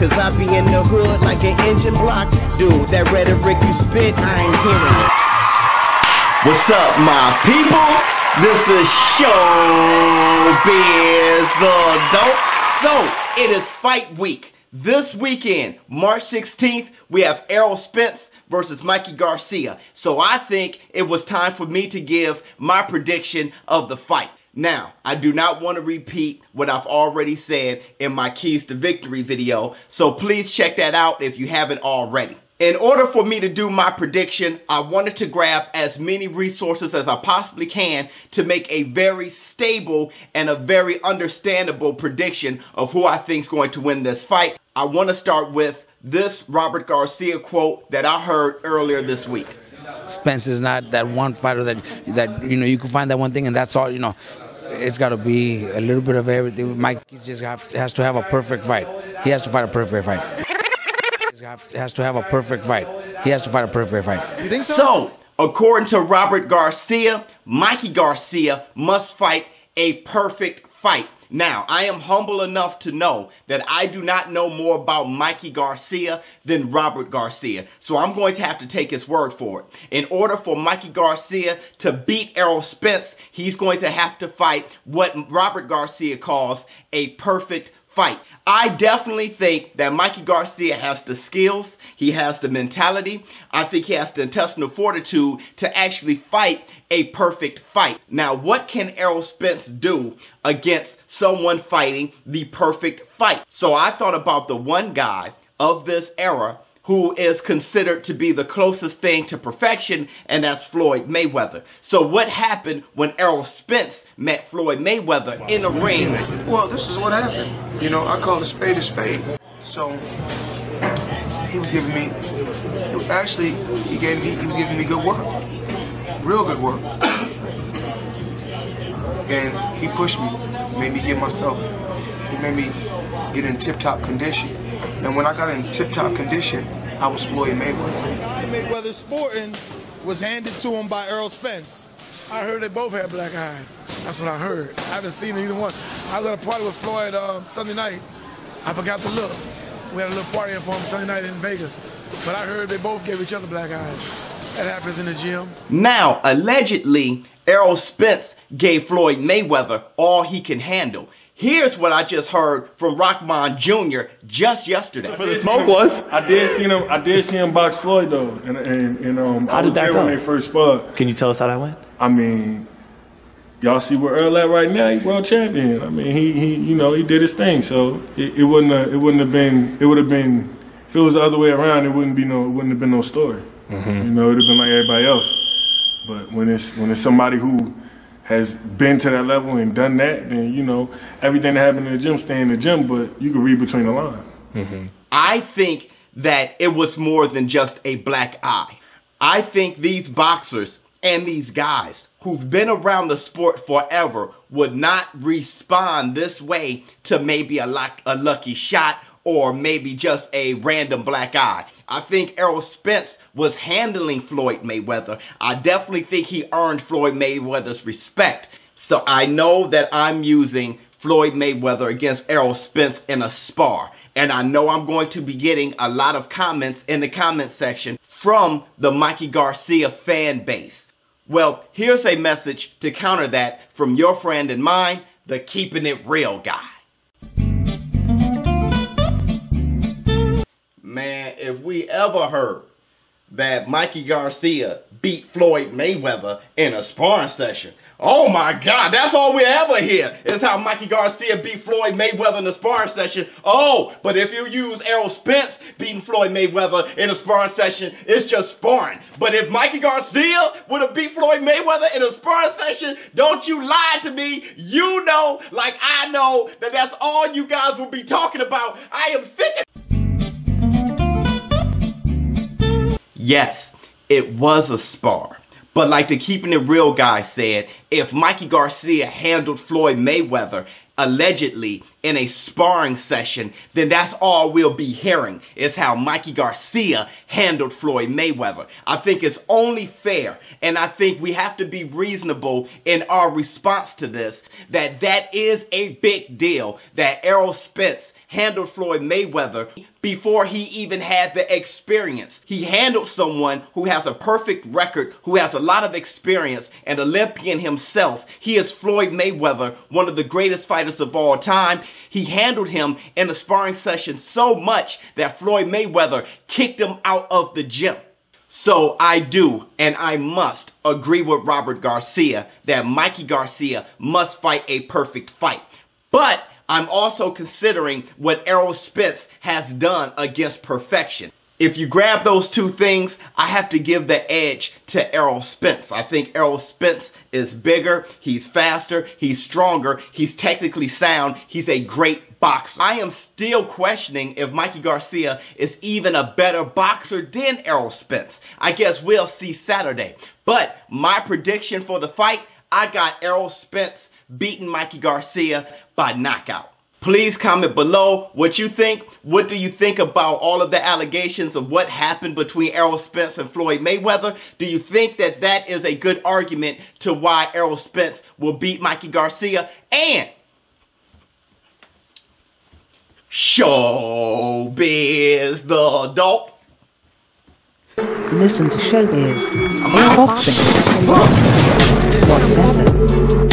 Cause I be in the hood like an engine block. Dude, that rhetoric you spit, I ain't hearing it. What's up, my people? This is Showbiz the Dope. So, it is fight week. This weekend, March 16th, we have Errol Spence versus Mikey Garcia. So I think it was time for me to give my prediction of the fight. Now, I do not want to repeat what I've already said in my Keys to Victory video, so please check that out if you haven't already. In order for me to do my prediction, I wanted to grab as many resources as I possibly can to make a very stable and a very understandable prediction of who I think is going to win this fight. I want to start with this Robert Garcia quote that I heard earlier this week. Spence is not that one fighter that that you know you can find that one thing and that's all you know. It's got to be a little bit of everything. Mike just have, has to have a perfect fight. He has to fight a perfect fight He has to have a perfect fight. He has to fight a perfect fight. You think so? So, according to Robert Garcia, Mikey Garcia must fight a perfect fight. Now, I am humble enough to know that I do not know more about Mikey Garcia than Robert Garcia. So I'm going to have to take his word for it. In order for Mikey Garcia to beat Errol Spence, he's going to have to fight what Robert Garcia calls a perfect fight. I definitely think that Mikey Garcia has the skills, he has the mentality, I think he has the intestinal fortitude to actually fight a perfect fight. Now, what can Errol Spence do against someone fighting the perfect fight? So I thought about the one guy of this era who is considered to be the closest thing to perfection, and that's Floyd Mayweather. So what happened when Errol Spence met Floyd Mayweather wow. in the ring? Well, this is what happened. You know, I call a spade a spade. So he was giving me, actually, he gave me, he was giving me good work, real good work. And he pushed me, made me get myself, he made me get in tip-top condition. And when I got in tip-top condition, I was Floyd Mayweather. Floyd Mayweather Sporting was handed to him by Errol Spence. I heard they both had black eyes. That's what I heard. I haven't seen either one. I was at a party with Floyd um, Sunday night. I forgot to look. We had a little party for him Sunday night in Vegas. But I heard they both gave each other black eyes. That happens in the gym. Now, allegedly, Errol Spence gave Floyd Mayweather all he can handle. Here's what I just heard from Rockman Jr. just yesterday. For the smoke was. I did see him. I did see him box Floyd though, and and, and um, how I was did that there go? when they first spot. Can you tell us how that went? I mean, y'all see where Errol at right now. He world champion. I mean, he he you know he did his thing. So it, it wouldn't have, it wouldn't have been it would have been if it was the other way around. It wouldn't be no it wouldn't have been no story. Mm-hmm. You know, it'd have been like everybody else. But when it's when it's somebody who has been to that level and done that, then you know everything that happened in the gym stay in the gym. But you can read between the lines. Mm-hmm. I think that it was more than just a black eye. I think these boxers and these guys who've been around the sport forever would not respond this way to maybe a, luck, a lucky shot or maybe just a random black eye. I think Errol Spence was handling Floyd Mayweather. I definitely think he earned Floyd Mayweather's respect. So I know that I'm using Floyd Mayweather against Errol Spence in a spar. And I know I'm going to be getting a lot of comments in the comment section from the Mikey Garcia fan base. Well, here's a message to counter that from your friend and mine, the Keeping It Real guy. Ever heard that Mikey Garcia beat Floyd Mayweather in a sparring session. Oh my God, that's all we ever hear is how Mikey Garcia beat Floyd Mayweather in a sparring session. Oh, but if you use Errol Spence beating Floyd Mayweather in a sparring session, it's just sparring. But if Mikey Garcia would have beat Floyd Mayweather in a sparring session, don't you lie to me. You know, like I know, that that's all you guys will be talking about. I am sick of Yes, it was a spar. But like the Keeping It Real guy said, if Mikey Garcia handled Floyd Mayweather allegedly in a sparring session, then that's all we'll be hearing is how Mikey Garcia handled Floyd Mayweather. I think it's only fair and I think we have to be reasonable in our response to this that that is a big deal that Errol Spence handled Floyd Mayweather before he even had the experience. He handled someone who has a perfect record, who has a lot of experience, an Olympian himself. He is Floyd Mayweather, one of the greatest fighters of all time. He handled him in a sparring session so much that Floyd Mayweather kicked him out of the gym. So I do and I must agree with Robert Garcia that Mikey Garcia must fight a perfect fight. But I'm also considering what Errol Spence has done against perfection. If you grab those two things, I have to give the edge to Errol Spence. I think Errol Spence is bigger, he's faster, he's stronger, he's technically sound, he's a great boxer. I am still questioning if Mikey Garcia is even a better boxer than Errol Spence. I guess we'll see Saturday. But my prediction for the fight, I got Errol Spence beating Mikey Garcia by knockout. Please comment below what you think. What do you think about all of the allegations of what happened between Errol Spence and Floyd Mayweather? Do you think that that is a good argument to why Errol Spence will beat Mikey Garcia? And Showbiz the dope. Listen to Showbiz. Boxing. What's better? What's better?